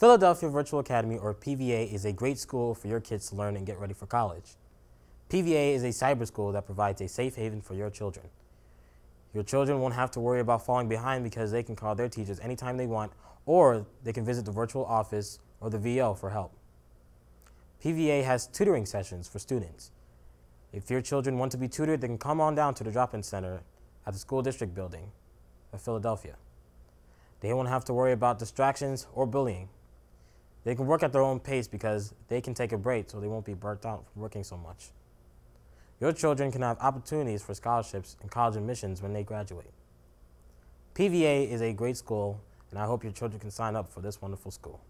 Philadelphia Virtual Academy, or PVA, is a great school for your kids to learn and get ready for college. PVA is a cyber school that provides a safe haven for your children. Your children won't have to worry about falling behind because they can call their teachers anytime they want, or they can visit the virtual office or the VO for help. PVA has tutoring sessions for students. If your children want to be tutored, they can come on down to the drop-in center at the school district building of Philadelphia. They won't have to worry about distractions or bullying. They can work at their own pace because they can take a break so they won't be burnt out from working so much. Your children can have opportunities for scholarships and college admissions when they graduate. PVA is a great school, and I hope your children can sign up for this wonderful school.